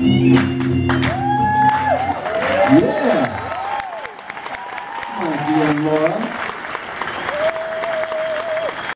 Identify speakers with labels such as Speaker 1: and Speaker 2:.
Speaker 1: Yeah.